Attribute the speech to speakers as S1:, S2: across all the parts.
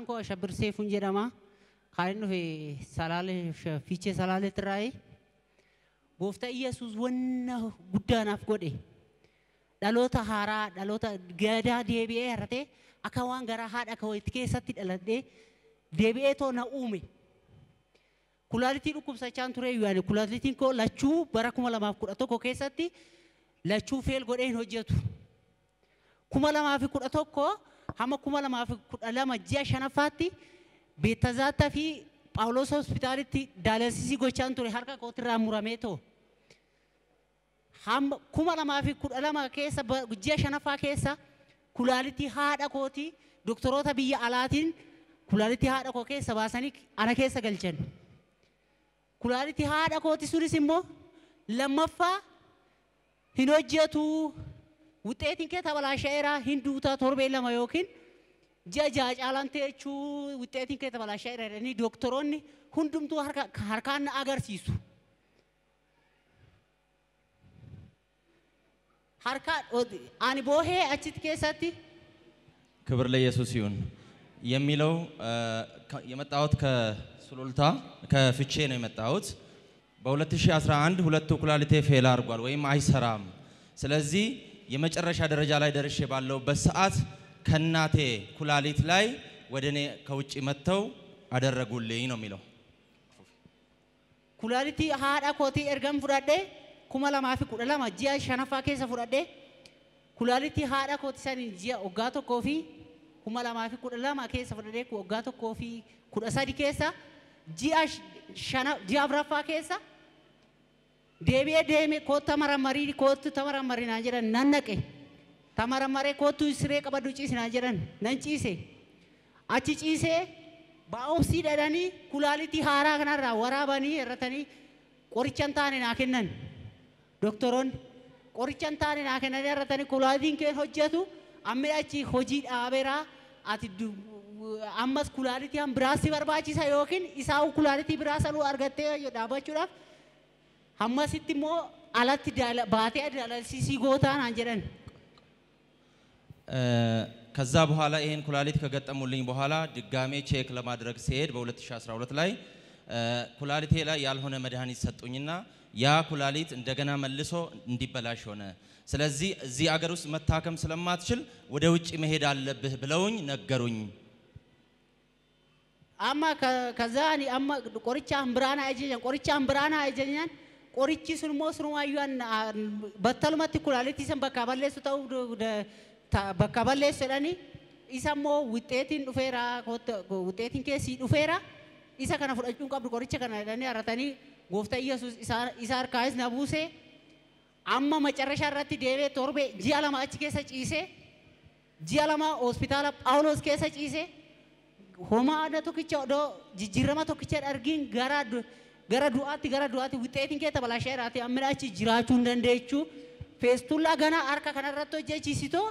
S1: Maqaan koo Ashabbir Seefuun jedhama. Kan inni dhufe Salaalee Fiichee Salaaleetti irraayi. Gooftaa Iyyasuus wanna guddaa naaf godhe. Dhaloota haaraa, dhaloota gadaa deebi'ee haratee akka waan garaa haadha koo itti keessatti dhaladhee deebi'ee too na uume. Kulaalitii dhukkubsachaan ture yaani kulaalitiin koo lachuu bara kuma lamaaf kudha tokko keessatti lachuu feel godhee hin hojjetu. Kuma lamaaf kudha tokko hamma kuma lamaaf kudha lama ji'a shanaffaatti beettazaattaa fi Phaawulos hospitaalitti daalasisii gochaan ture harka kootirraa muramee too. Hamma kuma lamaaf kudha lama keessa ji'a shanaffaa keessa kulaalitii haadha kooti doktoroota biyya alaatiin kulaalitii haadha koo keessa baasanii ana keessa galchan. Kulaalitii haadha kooti sunis immoo lammaffaa hin hojjetu hin duutaa torbee lama yookiin ji'a ja'a caalaan teechuu wuxeetiin kee tabalaasha'eera jedhanii doktoroonni hundumtuu harkaan na agarsiisu. Harka ani boohee achitti keessatti
S2: ክብር ለኢየሱስ ይሁን የሚለው የመጣሁት ከሱሉልታ ከፍቼ ነው የመጣሁት። በ2011 ሁለቱ ኩላሊቴ fail አድርጓል ወይም አይሰራም። ስለዚህ የመጨረሻ ደረጃ ላይ ደርሼ ባለሁበት ሰዓት ከእናቴ ኩላሊት ላይ ወደ እኔ ከውጭ መጥተው አደረጉልኝ ነው የሚለው።
S1: ኩላሊቲ kuma lamaa fi kudha lama ji'a shanaffaa keessa fudhadhee kulaalitti haadha kooti saniin ji'a waggaa tokkoo fi kuma lamaa fi kudha lama keessa fudhadhee waggaa tokkoo fi kudha sadi keessa ji'a shana ji'a afuraffaa keessa deebi'ee deeme kootta marammarii koottu tamarammarii naan jedhan nan naqe tamarammaree koottu siree qabaddu ciisi naan jedhan nan ciise achi ciisee baa'umsii dhadhanii kulaalitti haaraa kanarraa waraabanii irratanii qoricha hin taane naa kennan doktoroonni qoricha hin taane naa kennanii irratanii kulaalitiin kee hojjetu amma achi hojii dhaabeeraa ati ammas kulaalitii han biraas si barbaachisa yookiin isaa kulaalitii biraa sanuu argattee dhaabachuudhaaf hammasitti immoo alatti baatee daalasisii gootaa naan jedhan.
S2: ከዛ በኋላ ይህን ኩላሊት ከገጠሙልኝ በኋላ ድጋሜ ቼክ ለማድረግ ሲሄድ በ2012 ላይ ኩላሊቴ ላይ ያልሆነ መድኃኒት ሰጡኝና ያ ኩላሊት እንደገና መልሶ እንዲበላሽ ሆነ። ስለዚህ እዚህ አገር ውስጥ መታከም ስለማትችል ወደ ውጭ መሄድ አለብህ ብለውኝ ነገሩኝ።
S1: አማ አማ ቆሪቻን ብራና አጀኛን ቆሪቻን ብራና አጀኛን qorichi sun immoo sunumaayyuun battalumatti kulaalitti isan bakka balleessu ta'uu bakka balleessu jedhanii isa immoo wixxeetiin dhufeera wixxeetiin keessii dhufeera isa kana fudhachuun qabdu qoricha kana jedhanii haratanii gooftaa Iyyasuus isa harkaas na buusee amma macarrashaa irratti deebee torbe ji'a lama achi keessa ciisee ji'a lama hospitaala Phaawulos keessa ciisee homaa adda tokkicha odoo jijjiirama tokkicha argiin gara gara du'aatti gara du'aatti wixxeetiin kee tabalaashee jiraate amma achi jiraachuu hin dandeechuu feestullaa gana harka kanarratti hojjechiisitoo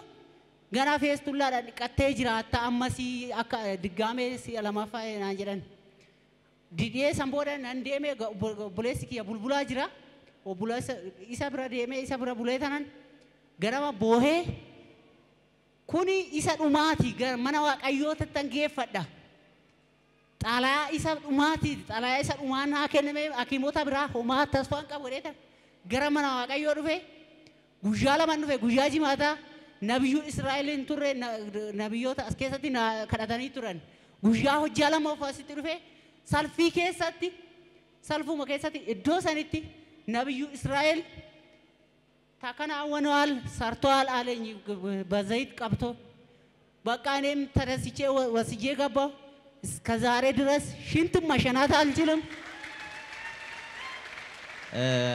S1: gana feestullaadhaan dhiqattee jiraatta ammasii akka diggaamee si'a lamaffaa naan jedhan. Didhee san booda nan deemee obboleessi kiyya bulbulaa jira. Obboleessa isa bira deemee isa bira bulee tanan garama boohee kuni isa dhumaati mana waaqayyootattan geeffadha. Xalayaa isa dhumaati xalayaa isa dhumaan haa kenname hakiimota biraa homaa tasfaan qabu jedheetan gara mana waaqayyoo dhufe guyyaa laman dhufe guyyaa jimaataa nabiyyuu Israa'eliin turre nabiyyoota as keessatti kadhatanii turan guyyaa hojjaa lama of asitti dhufe salfii keessatti salfuma keessatti iddoo sanitti nabiyyuu Israa'el ታከናውነዋል ሰርተዋል አለኝ በዘይት ቀብቶ በቃ እኔም ተደስቼ ወስጄ ገባሁ። እስከ ዛሬ ድረስ ሽንት መሸናት አልችልም።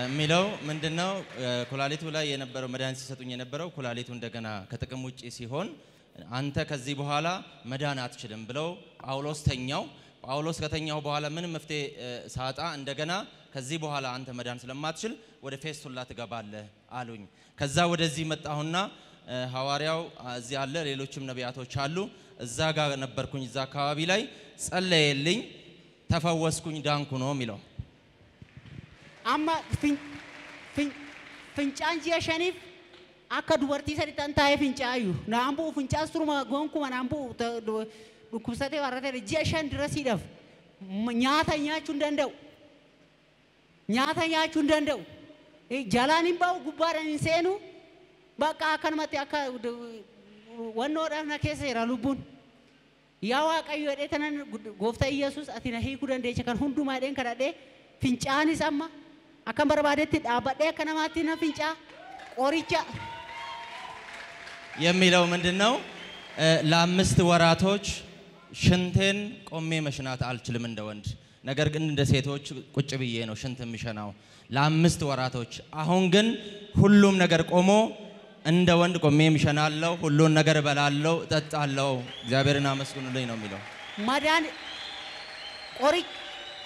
S2: የሚለው ምንድነው? ኩላሊቱ ላይ የነበረው መድኃኒት ሲሰጡኝ የነበረው ኩላሊቱ እንደገና ከጥቅም ውጭ ሲሆን አንተ ከዚህ በኋላ መዳን አትችልም ብለው ጳውሎስ ተኛው። ጳውሎስ ከተኛው በኋላ ምንም መፍትሄ ሳጣ እንደገና ከዚህ በኋላ አንተ መዳን ስለማትችል ወደ ፌስቱላ ትገባለህ አሉኝ። ከዛ ወደዚህ መጣሁና ሐዋርያው እዚህ አለ፣ ሌሎችም ነቢያቶች አሉ። እዛ ጋር ነበርኩኝ። እዛ አካባቢ ላይ ጸለየልኝ፣ ተፈወስኩኝ፣ ዳንኩ ነው የሚለው።
S1: አማ ፍንጫን ጂአ ሸኒፍ akka dubartii sadiitan taa'ee fincaa'u naan bu'u fincaas turuma gonkumaa naan bu'u dhukkubsatee warratee ji'a shan dirasiidhaaf nyaata nyaachuu hin danda'u. Nyaata nyaachuu hin danda'u. Jalaan hin ba'u gubbaadhaan hin seenu keessa jira lubbuun. Yaa Waaqayyo jedhee tanan gooftaa Iyyasuus ati na hiikuu dandeecha kan hundumaa jedheen kadhadhee fincaanis amma akka barbaadetti dhaabbadhee akka namaatti na fincaa qoricha
S2: የሚለው ምንድን ነው? ለአምስት ወራቶች ሽንቴን ቆሜ መሽናት አልችልም እንደ ወንድ፣ ነገር ግን እንደ ሴቶች ቁጭ ብዬ ነው ሽንት የሚሸናው ለአምስት ወራቶች። አሁን ግን ሁሉም ነገር ቆሞ እንደ ወንድ ቆሜ የሚሸናለው ሁሉን ነገር እበላለው፣ እጠጣለው። እግዚአብሔርን አመስግኑልኝ ነው የሚለው።
S1: madaan qori-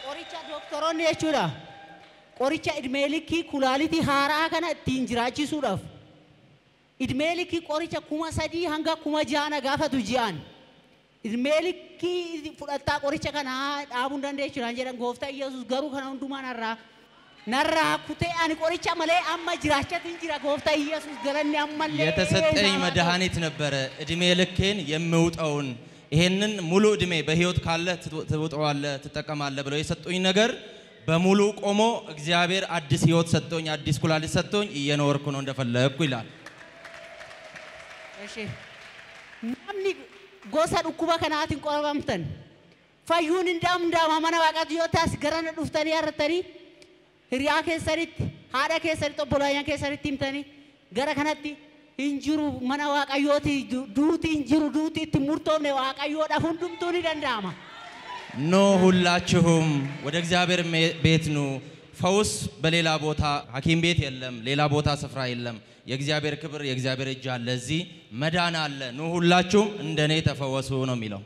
S1: qoricha doktoroonni jechuudha. Qoricha idmeelikii kulaalitii haaraa kana ittiin jiraachisuudhaaf. Idmeelikii qoricha kuma sadii hanga kuma jaana gaafatu ji'aan. Idmeelikii fudhattaa qoricha kana dhaabuu hin dandeechuudhaan jedhan gooftaa Iyyasuus garuu kana hundumaa narraa kutee ani qoricha malee amma jiraachatiin jira gooftaa Iyyasuus galanni ammallee
S2: የተሰጠኝ. መድኃኒት ነበረ እድሜ ልኬን የምውጠውን ይሄንን ሙሉ እድሜ በህይወት ካለ ትውጠዋለ ትጠቀማለ ብለው የሰጡኝ ነገር በሙሉ ቆሞ እግዚአብሔር አዲስ ህይወት ሰጥቶኝ አዲስ ኩላሊት ሰጥቶኝ እየኖርኩ ነው እንደፈለግኩ ይላል።.
S1: Namni gosa dhukkuba kanaatiin qoramamtan fayyuun hin danda'ama mana waaqayyoo taas garana dhuftanii harrattanii hiriyaa keessanitti haadha keessanitti obbolaayyaa keessanitti himtanii gara kanatti hin jiru mana waaqayyooti duuti hin jiru duuti itti murtoofne waaqayyoodhaaf hundumtuu ni danda'ama.
S2: ኖ ሁላችሁም ወደ እግዚአብሔር ቤት ኑ። ፈውስ በሌላ ቦታ ሐኪም ቤት የለም፣ ሌላ ቦታ ስፍራ የለም። የእግዚአብሔር ክብር የእግዚአብሔር እጅ አለ። እዚህ መዳን አለ። ኑ ሁላችሁም እንደኔ ተፈወሱ ነው የሚለው።